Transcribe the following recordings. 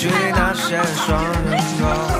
距离那些双人床。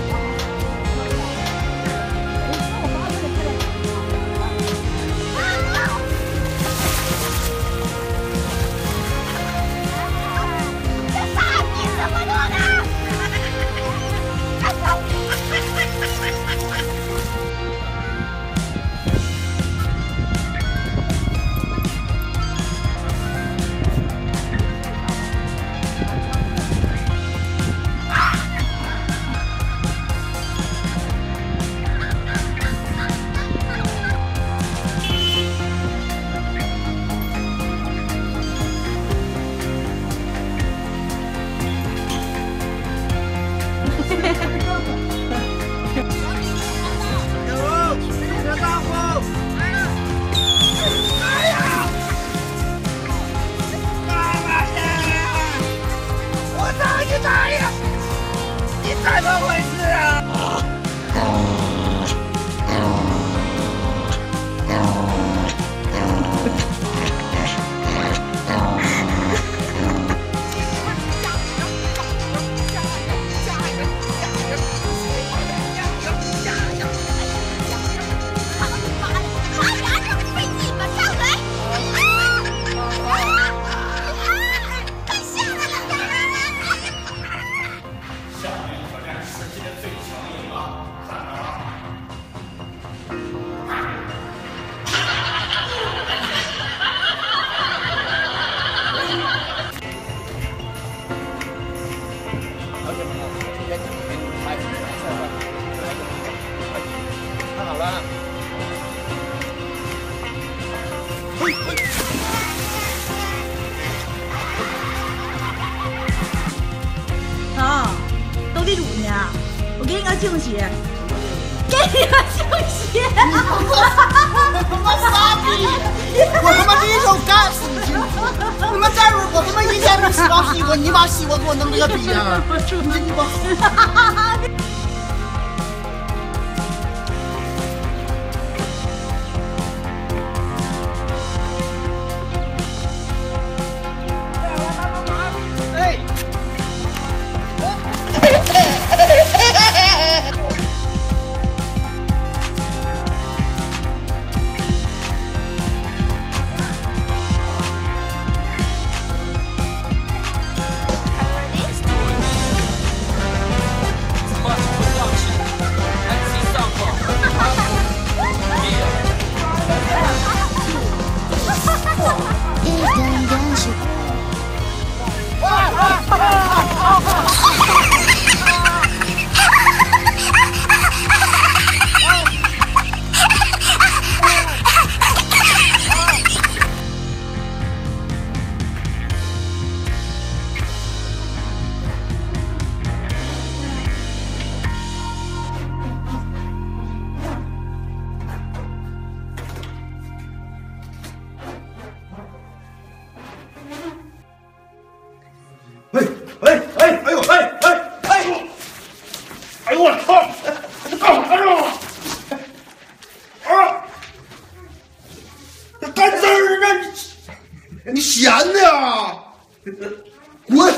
啊，斗地主呢？我给你个惊喜，给你个惊喜！他妈傻逼！我他妈这一手干死你！他妈再会儿我他妈一天没吃到西瓜，你把西瓜给我弄这个逼样！你！一点点是。哎你闲的呀？滚！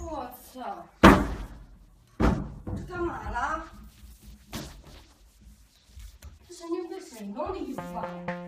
我操！这干嘛了？这神经被谁弄的衣服？啊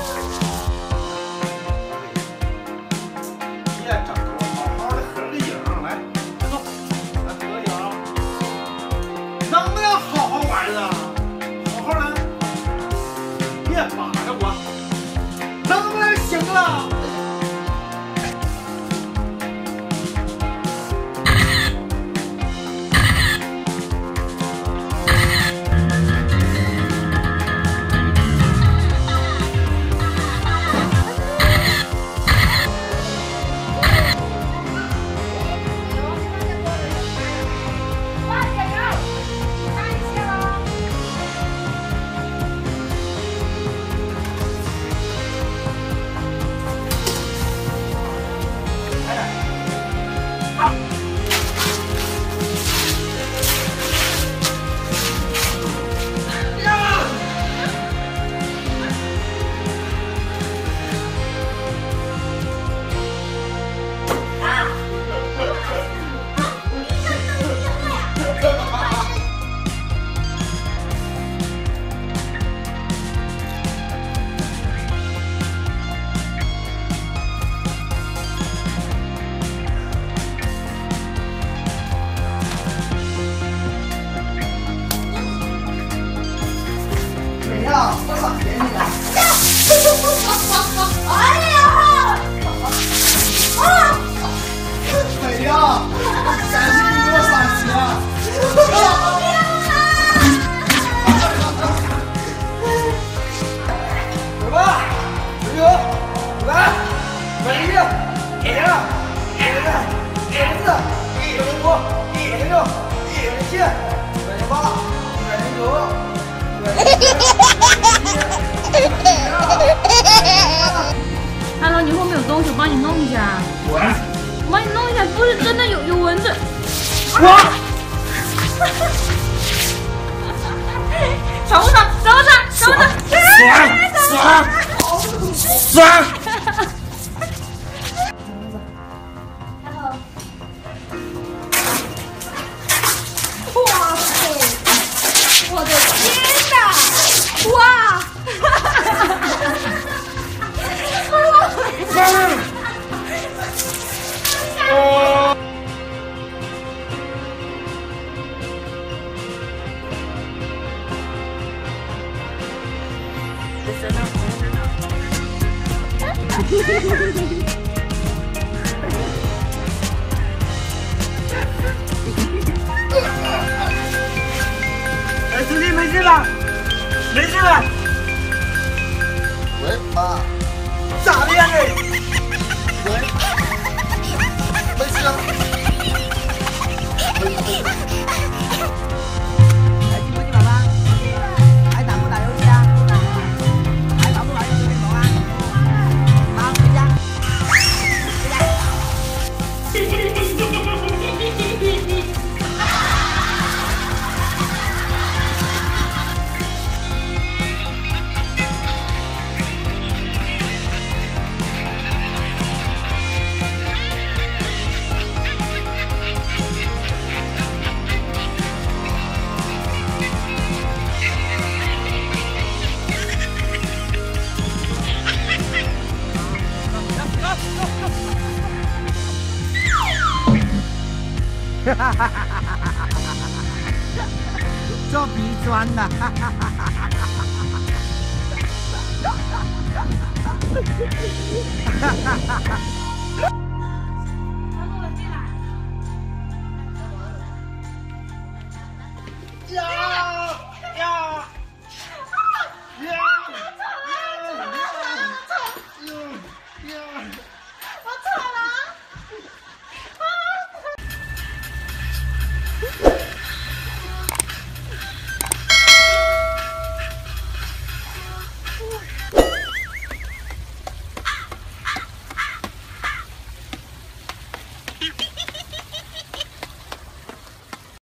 我哎，兄弟，没事吧？没事吧？做鼻砖哈！